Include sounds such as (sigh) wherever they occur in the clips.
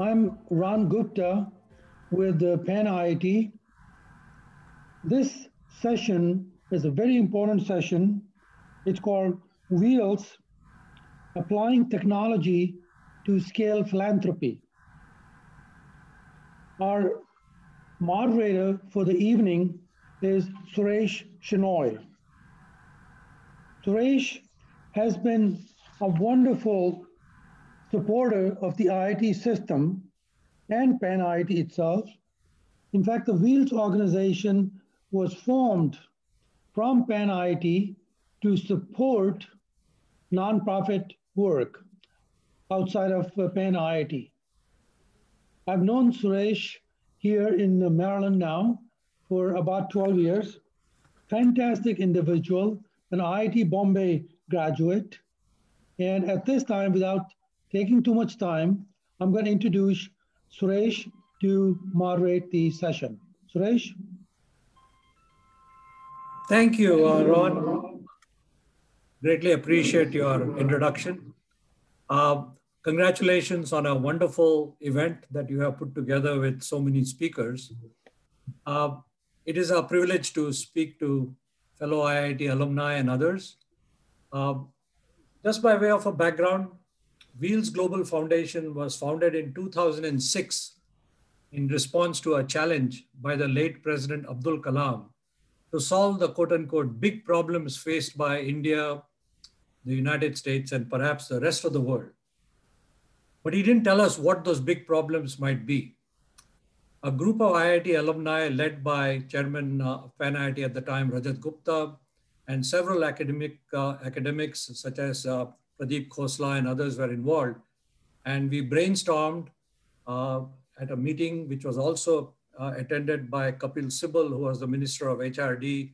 I'm Ron Gupta with the Pan IIT. This session is a very important session. It's called Wheels Applying Technology to Scale Philanthropy. Our moderator for the evening is Suresh Shenoy. Suresh has been a wonderful supporter of the IIT system and Pan IIT itself. In fact, the Wheels organization was formed from Pan IIT to support nonprofit work outside of uh, Pan IIT. I've known Suresh here in Maryland now for about 12 years. Fantastic individual, an IIT Bombay graduate. And at this time, without taking too much time, I'm going to introduce Suresh to moderate the session. Suresh? Thank you, uh, Ron. Greatly appreciate your introduction. Uh, congratulations on a wonderful event that you have put together with so many speakers. Uh, it is a privilege to speak to fellow IIT alumni and others. Uh, just by way of a background, Wheels Global Foundation was founded in 2006 in response to a challenge by the late President Abdul Kalam to solve the quote unquote big problems faced by India, the United States, and perhaps the rest of the world. But he didn't tell us what those big problems might be. A group of IIT alumni led by Chairman uh, of Pan IIT at the time, Rajat Gupta, and several academic uh, academics such as uh, Pradeep Khosla and others were involved. And we brainstormed uh, at a meeting, which was also uh, attended by Kapil Sibal, who was the Minister of HRD,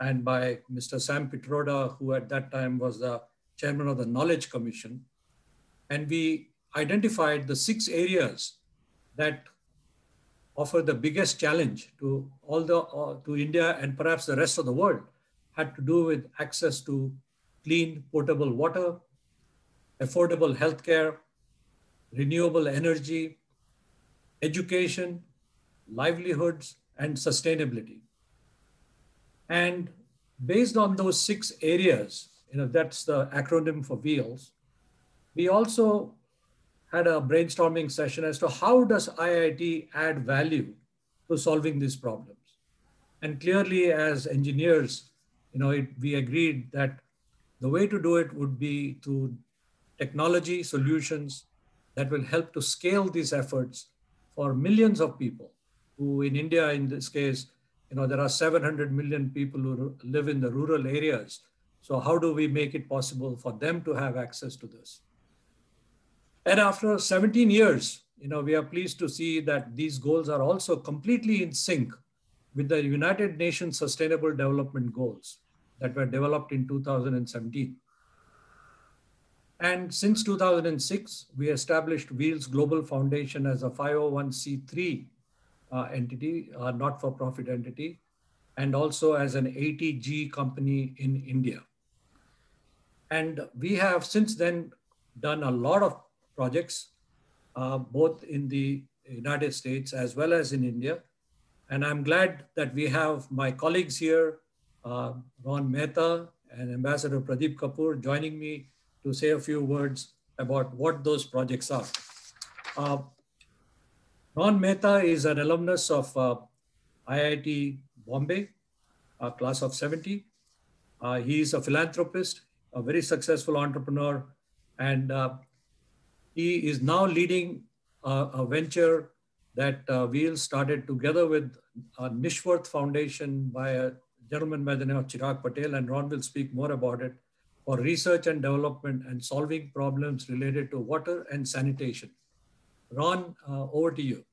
and by Mr. Sam Pitroda, who at that time was the chairman of the Knowledge Commission. And we identified the six areas that offer the biggest challenge to all the uh, to India and perhaps the rest of the world had to do with access to clean potable water, affordable healthcare, renewable energy, education, livelihoods, and sustainability. And based on those six areas, you know, that's the acronym for WHEELS, we also had a brainstorming session as to how does IIT add value to solving these problems. And clearly as engineers, you know, it, we agreed that the way to do it would be to technology solutions that will help to scale these efforts for millions of people who in India, in this case, you know, there are 700 million people who live in the rural areas. So how do we make it possible for them to have access to this? And after 17 years, you know, we are pleased to see that these goals are also completely in sync with the United Nations Sustainable Development Goals that were developed in 2017. And since 2006, we established Wheels Global Foundation as a 501c3 uh, entity, a not-for-profit entity, and also as an 80G company in India. And we have since then done a lot of projects, uh, both in the United States as well as in India. And I'm glad that we have my colleagues here, uh, Ron Mehta and Ambassador Pradeep Kapoor joining me to say a few words about what those projects are. Uh, Ron Mehta is an alumnus of uh, IIT Bombay, a class of 70. Uh, he is a philanthropist, a very successful entrepreneur, and uh, he is now leading a, venture that uh, Wheel started together with a Niswarth Foundation by a gentleman by the name of Chirag Patel, and Ron will speak more about it for research and development and solving problems related to water and sanitation. Ron, uh, over to you.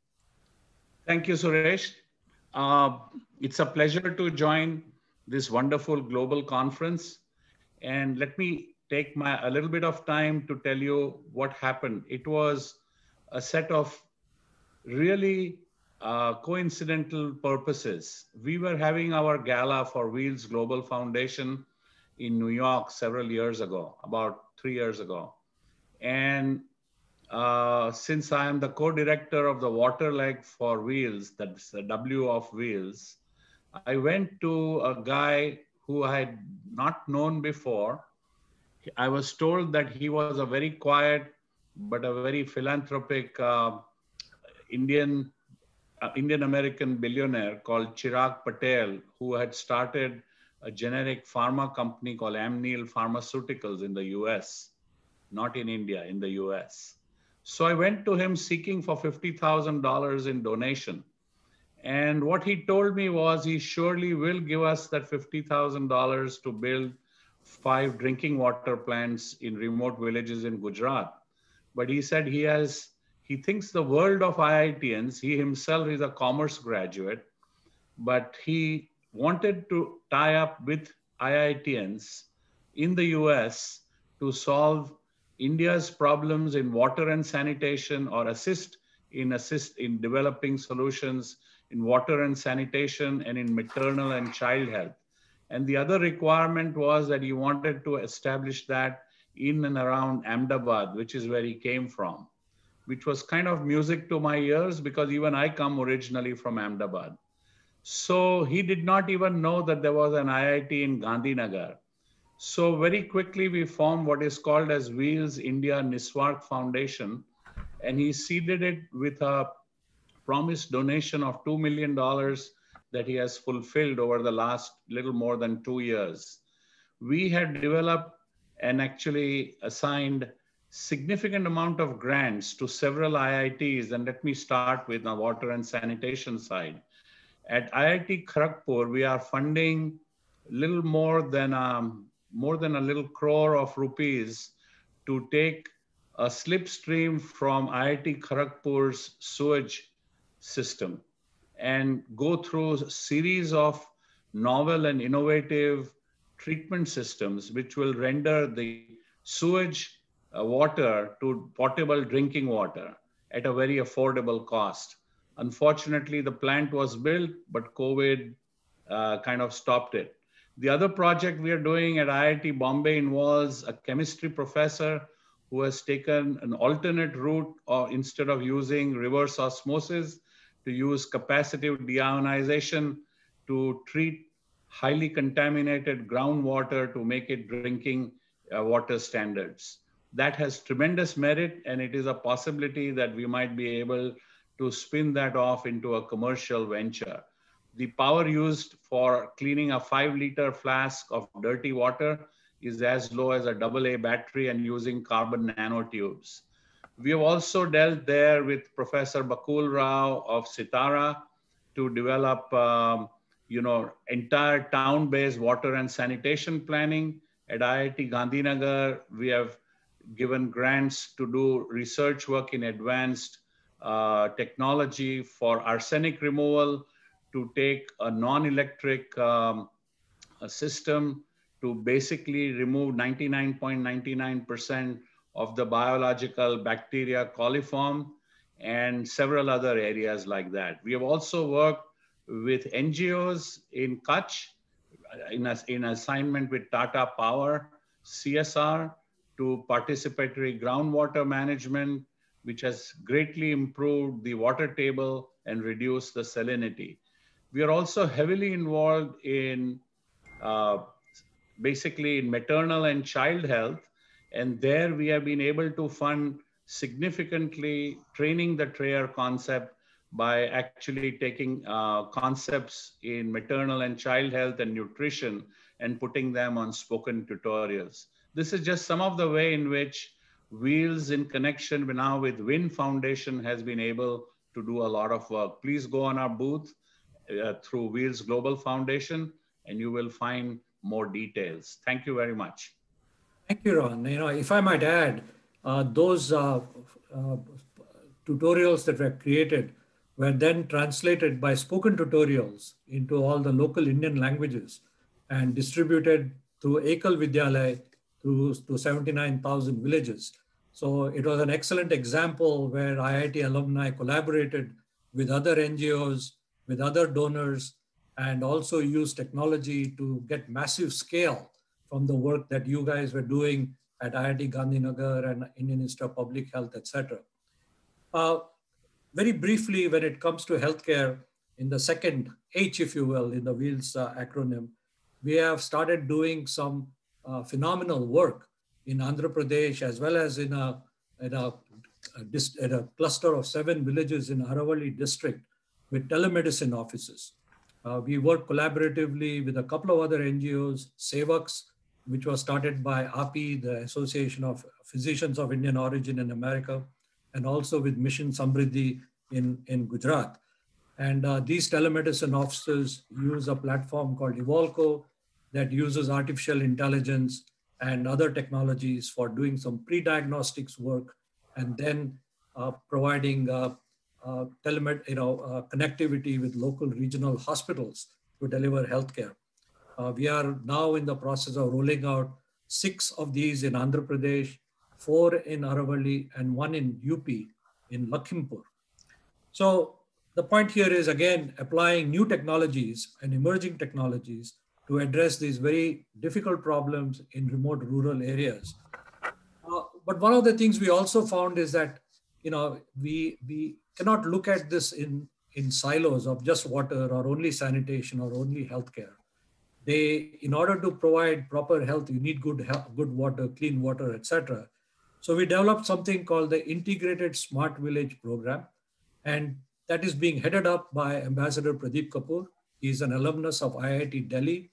Thank you, Suresh. Uh, it's a pleasure to join this wonderful global conference. And let me take my a little bit of time to tell you what happened. It was a set of really uh, coincidental purposes. We were having our gala for Wheels Global Foundation in New York several years ago, about three years ago. And uh, since I am the co-director of the water leg for wheels, that's the W of wheels, I went to a guy who I had not known before. I was told that he was a very quiet but a very philanthropic uh, Indian uh, Indian American billionaire called Chirag Patel, who had started a generic pharma company called Amneal Pharmaceuticals in the US, not in India, in the US. So I went to him seeking for $50,000 in donation. And what he told me was he surely will give us that $50,000 to build five drinking water plants in remote villages in Gujarat. But he said he has, he thinks the world of IITians, he himself is a commerce graduate, but he wanted to tie up with IITians in the US to solve India's problems in water and sanitation or assist in assist in developing solutions in water and sanitation and in maternal and child health. And the other requirement was that he wanted to establish that in and around Ahmedabad, which is where he came from, which was kind of music to my ears because even I come originally from Ahmedabad. So he did not even know that there was an IIT in Gandhinagar. So very quickly we formed what is called as Wheels India Niswarth Foundation, and he seeded it with a promised donation of $2 million that he has fulfilled over the last little more than two years. We had developed and actually assigned significant amount of grants to several IITs. And let me start with the water and sanitation side. At IIT Kharagpur, we are funding little more than um, more than a little crore of rupees to take a slipstream from IIT Kharagpur's sewage system and go through a series of novel and innovative treatment systems which will render the sewage uh, water to potable drinking water at a very affordable cost. Unfortunately, the plant was built, but COVID uh, kind of stopped it. The other project we are doing at IIT Bombay involves a chemistry professor who has taken an alternate route or instead of using reverse osmosis to use capacitive deionization to treat highly contaminated groundwater to make it drinking uh, water standards. That has tremendous merit, and it is a possibility that we might be able to spin that off into a commercial venture. The power used for cleaning a five liter flask of dirty water is as low as a AA battery and using carbon nanotubes. We have also dealt there with Professor Bakul Rao of CTARA to develop, um, you know, entire town-based water and sanitation planning. At IIT Gandhinagar, we have given grants to do research work in advanced uh, technology for arsenic removal to take a non-electric um, system to basically remove 99.99% of the biological bacteria coliform and several other areas like that. We have also worked with NGOs in Kutch in, a, in assignment with Tata Power, CSR, to participatory groundwater management, which has greatly improved the water table and reduced the salinity. We are also heavily involved in uh, basically in maternal and child health. And there we have been able to fund significantly training the TRAIR concept by actually taking uh, concepts in maternal and child health and nutrition and putting them on spoken tutorials. This is just some of the way in which Wheels in connection now with Win Foundation has been able to do a lot of work. Please go on our booth uh, through Wheels Global Foundation, and you will find more details. Thank you very much. Thank you, Ron. You know, if I might add, uh, those uh, uh, tutorials that were created were then translated by spoken tutorials into all the local Indian languages and distributed through Ekal Vidyalay to, to 79,000 villages. So it was an excellent example where IIT alumni collaborated with other NGOs, with other donors and also used technology to get massive scale from the work that you guys were doing at IIT Gandhinagar and Indian Institute of Public Health, etc. Uh, very briefly, when it comes to healthcare, in the second H, if you will, in the WHEELS uh, acronym, we have started doing some uh, phenomenal work in Andhra Pradesh as well as in a, in a, a, a cluster of seven villages in Aravalli district with telemedicine offices. Uh, we work collaboratively with a couple of other NGOs, SEVAX, which was started by API, the Association of Physicians of Indian Origin in America, and also with Mission Samriddhi in, in Gujarat. And uh, these telemedicine officers use a platform called Evolco that uses artificial intelligence and other technologies for doing some pre-diagnostics work and then uh, providing uh, uh, telemed, you know, uh, connectivity with local regional hospitals to deliver healthcare. Uh, we are now in the process of rolling out six of these in Andhra Pradesh, four in Aravalli, and one in UP in Lakhimpur. So the point here is again applying new technologies and emerging technologies to address these very difficult problems in remote rural areas. Uh, but one of the things we also found is that you know we we cannot look at this in in silos of just water or only sanitation or only healthcare. They, in order to provide proper health, you need good health, good water, clean water, etc. So we developed something called the Integrated Smart Village Program, and that is being headed up by Ambassador Pradeep Kapoor. He's an alumnus of IIT Delhi.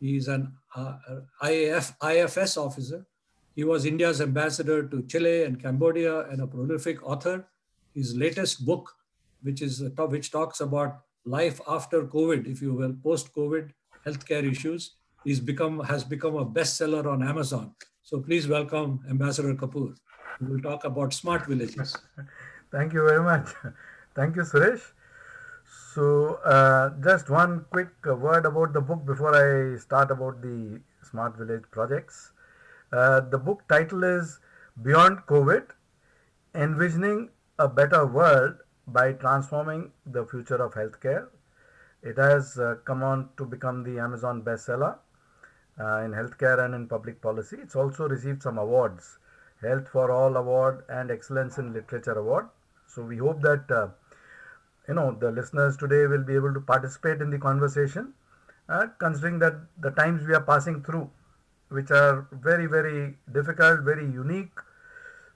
He's an uh, IAF, IFS officer. He was India's ambassador to Chile and Cambodia and a prolific author. His latest book, which is which talks about life after COVID, if you will, post-COVID healthcare issues, is become has become a bestseller on Amazon. So please welcome Ambassador Kapoor. We will talk about smart villages. Thank you very much. (laughs) Thank you, Suresh. So, uh, just one quick word about the book before I start about the Smart Village projects. Uh, the book title is Beyond COVID Envisioning a Better World by Transforming the Future of Healthcare. It has uh, come on to become the Amazon bestseller uh, in healthcare and in public policy. It's also received some awards Health for All Award and Excellence in Literature Award. So, we hope that uh, you know the listeners today will be able to participate in the conversation uh, considering that the times we are passing through which are very very difficult very unique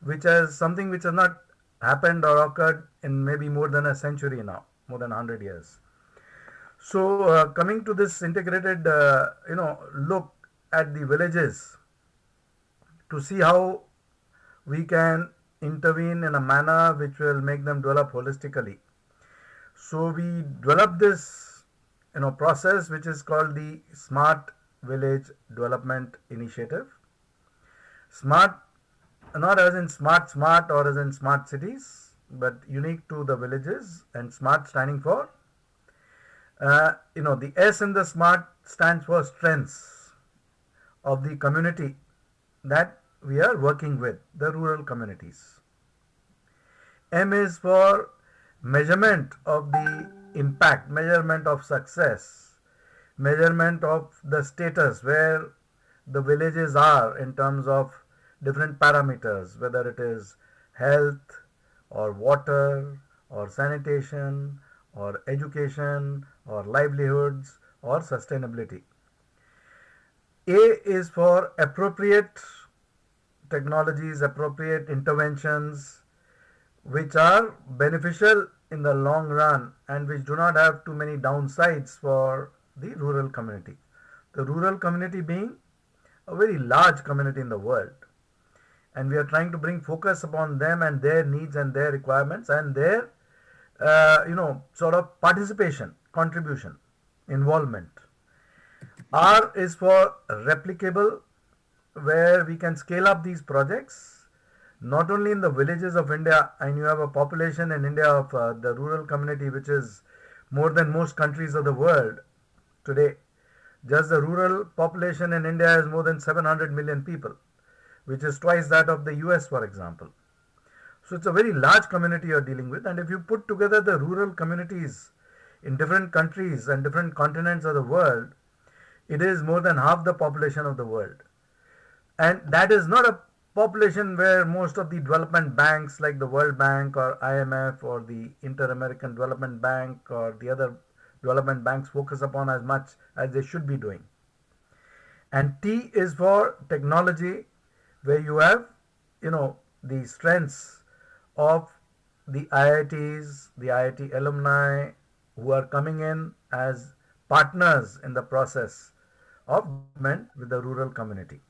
which has something which has not happened or occurred in maybe more than a century now more than 100 years. So uh, coming to this integrated uh, you know look at the villages to see how we can intervene in a manner which will make them develop holistically so we developed this you know process which is called the Smart Village Development Initiative. Smart not as in smart smart or as in smart cities, but unique to the villages and smart standing for uh, you know the S in the smart stands for strengths of the community that we are working with, the rural communities. M is for measurement of the impact, measurement of success, measurement of the status where the villages are in terms of different parameters, whether it is health or water or sanitation or education or livelihoods or sustainability. A is for appropriate technologies, appropriate interventions, which are beneficial in the long run and which do not have too many downsides for the rural community. The rural community being a very large community in the world. And we are trying to bring focus upon them and their needs and their requirements and their, uh, you know, sort of participation, contribution, involvement. R is for replicable, where we can scale up these projects not only in the villages of India, and you have a population in India of uh, the rural community, which is more than most countries of the world today. Just the rural population in India is more than 700 million people, which is twice that of the US, for example. So it's a very large community you're dealing with. And if you put together the rural communities in different countries and different continents of the world, it is more than half the population of the world. And that is not a population where most of the development banks like the World Bank or IMF or the Inter-American Development Bank or the other development banks focus upon as much as they should be doing. And T is for technology where you have, you know, the strengths of the IITs, the IIT alumni who are coming in as partners in the process of government with the rural community.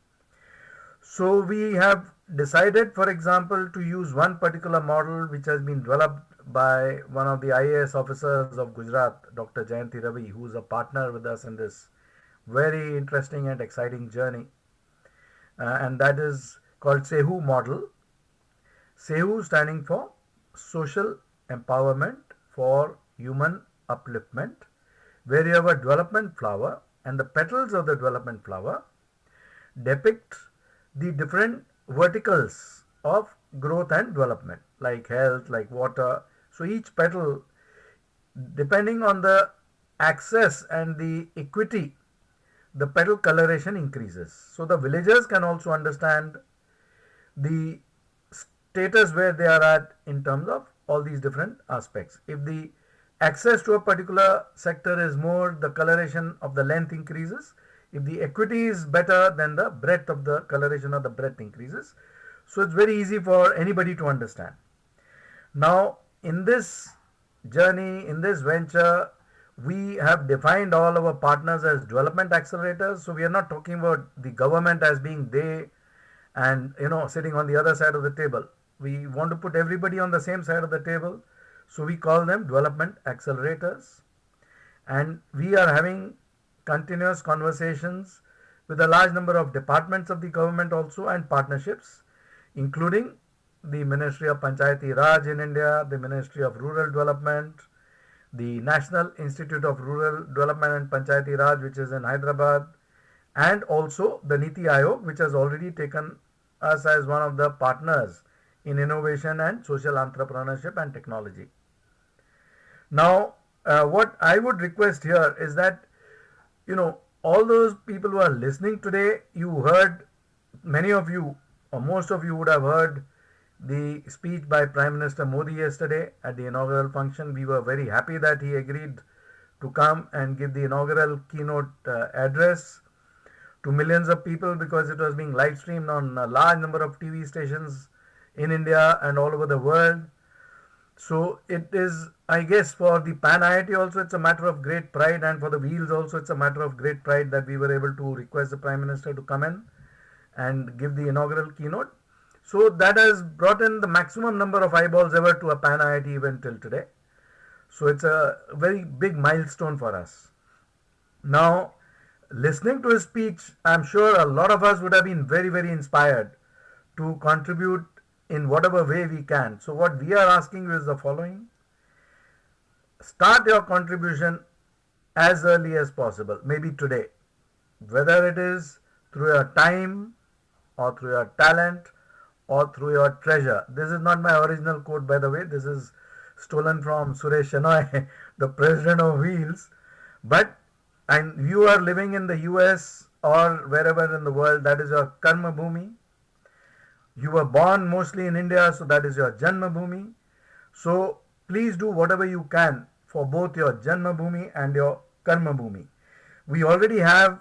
So we have decided, for example, to use one particular model which has been developed by one of the IAS officers of Gujarat, Dr. Jayanti Ravi, who is a partner with us in this very interesting and exciting journey. Uh, and that is called SEHU model. SEHU standing for Social Empowerment for Human Upliftment, where you have a development flower and the petals of the development flower depict the different verticals of growth and development like health like water. So each petal depending on the access and the equity the petal coloration increases. So the villagers can also understand the status where they are at in terms of all these different aspects. If the access to a particular sector is more the coloration of the length increases if the equity is better, then the breadth of the coloration of the breadth increases. So it's very easy for anybody to understand. Now, in this journey, in this venture, we have defined all our partners as development accelerators. So we are not talking about the government as being they and you know sitting on the other side of the table. We want to put everybody on the same side of the table. So we call them development accelerators. And we are having continuous conversations with a large number of departments of the government also and partnerships, including the Ministry of Panchayati Raj in India, the Ministry of Rural Development, the National Institute of Rural Development and Panchayati Raj, which is in Hyderabad, and also the Niti Aayog, which has already taken us as one of the partners in innovation and social entrepreneurship and technology. Now, uh, what I would request here is that you know, all those people who are listening today, you heard, many of you, or most of you would have heard the speech by Prime Minister Modi yesterday at the inaugural function. We were very happy that he agreed to come and give the inaugural keynote uh, address to millions of people because it was being live streamed on a large number of TV stations in India and all over the world. So it is, I guess, for the Pan IIT also, it's a matter of great pride, and for the Wheels also, it's a matter of great pride that we were able to request the Prime Minister to come in and give the inaugural keynote. So that has brought in the maximum number of eyeballs ever to a Pan IIT event till today. So it's a very big milestone for us. Now, listening to his speech, I'm sure a lot of us would have been very, very inspired to contribute in whatever way we can. So what we are asking you is the following. Start your contribution as early as possible, maybe today. Whether it is through your time or through your talent or through your treasure. This is not my original quote by the way. This is stolen from Suresh Shenoy, (laughs) the president of Wheels. But and you are living in the US or wherever in the world, that is your karma bhumi you were born mostly in India, so that is your Janma Bhumi. So please do whatever you can for both your Janma Bhumi and your Karma Bhumi. We already have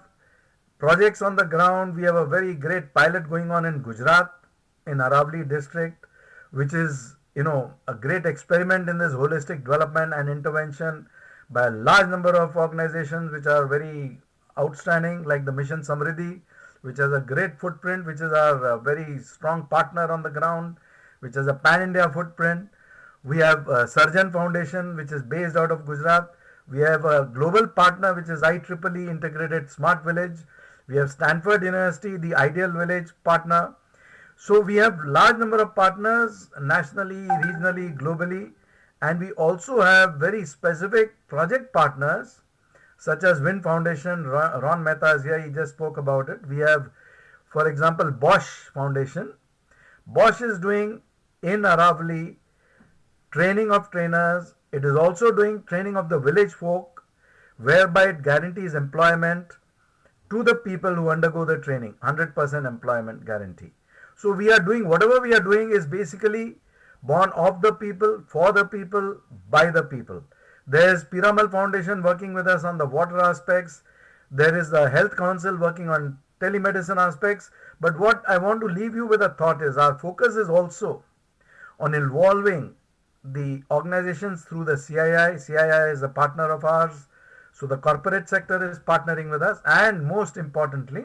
projects on the ground. We have a very great pilot going on in Gujarat, in Aravali district, which is, you know, a great experiment in this holistic development and intervention by a large number of organizations which are very outstanding, like the Mission Samriddhi, which has a great footprint, which is our uh, very strong partner on the ground, which has a pan-India footprint. We have Surgeon Foundation, which is based out of Gujarat. We have a global partner, which is IEEE Integrated Smart Village. We have Stanford University, the Ideal Village partner. So we have large number of partners nationally, regionally, globally, and we also have very specific project partners such as Win Foundation, Ron Mehta is here, he just spoke about it. We have, for example, Bosch Foundation. Bosch is doing in Aravali training of trainers. It is also doing training of the village folk, whereby it guarantees employment to the people who undergo the training, 100% employment guarantee. So we are doing whatever we are doing is basically born of the people, for the people, by the people. There's Piramal Foundation working with us on the water aspects. There is the Health Council working on telemedicine aspects. But what I want to leave you with a thought is our focus is also on involving the organizations through the CII. CII is a partner of ours. So the corporate sector is partnering with us. And most importantly,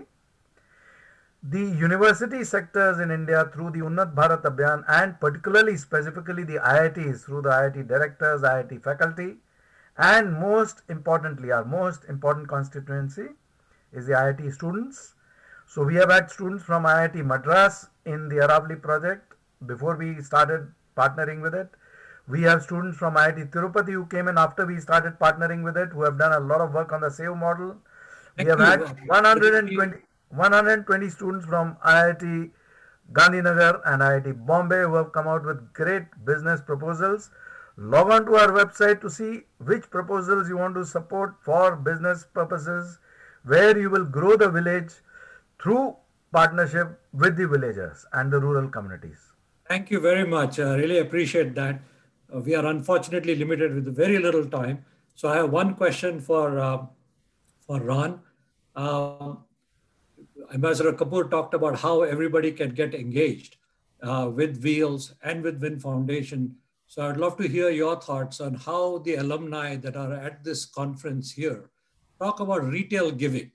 the university sectors in India through the Unnat Bharat Abhiyan and particularly specifically the IITs through the IIT directors, IIT faculty, and most importantly, our most important constituency is the IIT students. So we have had students from IIT Madras in the Aravali project before we started partnering with it. We have students from IIT Tirupati who came in after we started partnering with it, who have done a lot of work on the SAVE model. We have had 120, 120 students from IIT Gandhinagar and IIT Bombay who have come out with great business proposals. Log on to our website to see which proposals you want to support for business purposes, where you will grow the village through partnership with the villagers and the rural communities. Thank you very much. I really appreciate that. Uh, we are unfortunately limited with very little time. So I have one question for, uh, for Ron. Um, Ambassador Kapoor talked about how everybody can get engaged uh, with Wheels and with Win Foundation. So I'd love to hear your thoughts on how the alumni that are at this conference here talk about retail giving.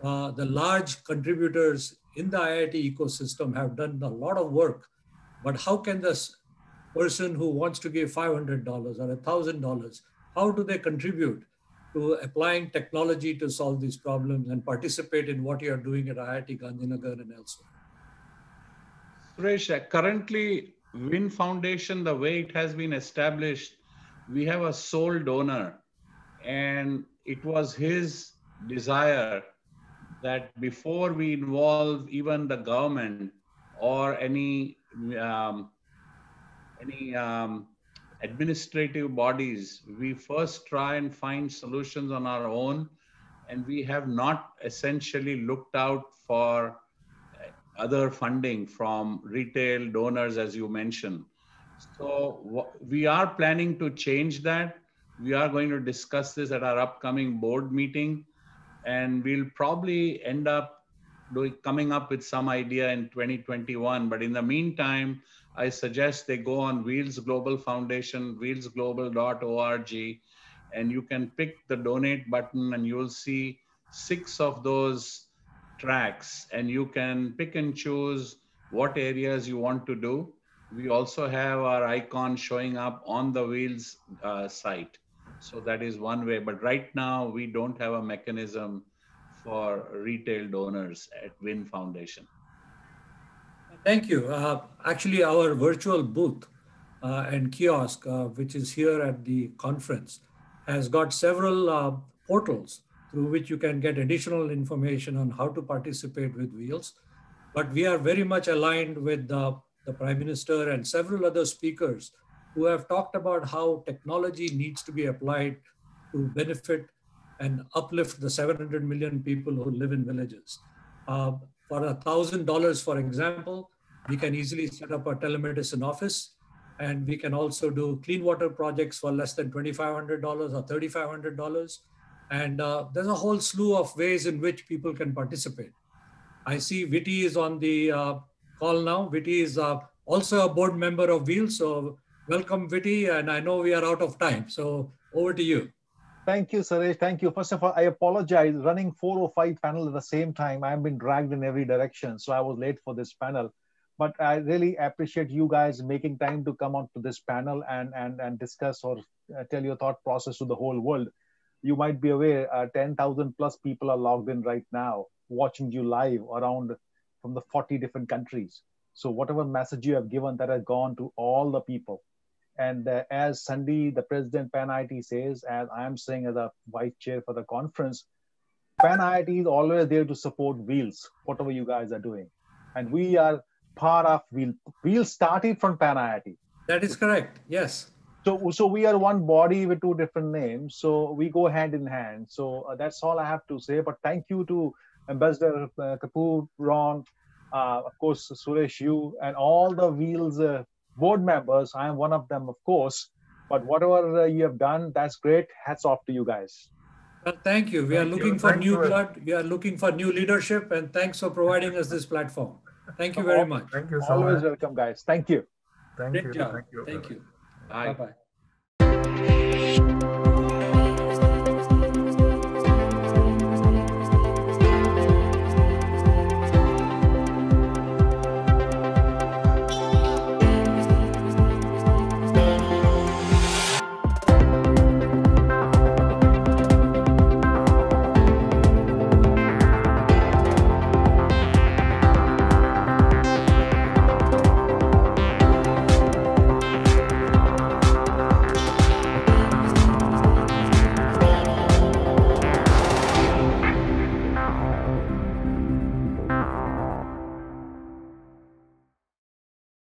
Uh, the large contributors in the IIT ecosystem have done a lot of work, but how can this person who wants to give $500 or $1,000, how do they contribute to applying technology to solve these problems and participate in what you are doing at IIT Gandhinagar and elsewhere? Suresh, currently, Win Foundation, the way it has been established, we have a sole donor, and it was his desire that before we involve even the government or any um, any um, administrative bodies, we first try and find solutions on our own, and we have not essentially looked out for other funding from retail donors, as you mentioned. So we are planning to change that. We are going to discuss this at our upcoming board meeting, and we'll probably end up doing, coming up with some idea in 2021. But in the meantime, I suggest they go on Wheels Global Foundation, wheelsglobal.org, and you can pick the donate button, and you'll see six of those tracks, and you can pick and choose what areas you want to do. We also have our icon showing up on the Wheels uh, site. So that is one way. But right now, we don't have a mechanism for retail donors at Win Foundation. Thank you. Uh, actually, our virtual booth uh, and kiosk, uh, which is here at the conference, has got several uh, portals through which you can get additional information on how to participate with Wheels. But we are very much aligned with the, the Prime Minister and several other speakers who have talked about how technology needs to be applied to benefit and uplift the 700 million people who live in villages. Uh, for a thousand dollars, for example, we can easily set up a telemedicine office and we can also do clean water projects for less than $2,500 or $3,500. And uh, there's a whole slew of ways in which people can participate. I see Viti is on the uh, call now. Viti is uh, also a board member of Wheels. So welcome, Viti. And I know we are out of time. So over to you. Thank you, Suresh. Thank you. First of all, I apologize. Running four or five panels at the same time, I've been dragged in every direction. So I was late for this panel. But I really appreciate you guys making time to come on to this panel and, and, and discuss or uh, tell your thought process to the whole world. You might be aware, uh, 10,000 plus people are logged in right now, watching you live around from the 40 different countries. So whatever message you have given, that has gone to all the people. And uh, as Sandy, the president Pan says, as I am saying as a vice chair for the conference, Pan is always there to support Wheels, whatever you guys are doing. And we are part of Wheel. Wheel started from Pan. That is correct. Yes. So, so we are one body with two different names. So we go hand in hand. So uh, that's all I have to say. But thank you to Ambassador uh, Kapoor, Ron, Uh, of course, Suresh, you and all the Wheels uh, board members. I am one of them, of course. But whatever uh, you have done, that's great. Hats off to you guys. Well, thank you. We are Thank you. looking for Thank new you. blood. We are looking for new leadership. And thanks for providing us this platform. Thank you very much. Thank you so Always much. welcome, guys. Thank you. Thank Great you. job. Thank you. Thank you. bye bye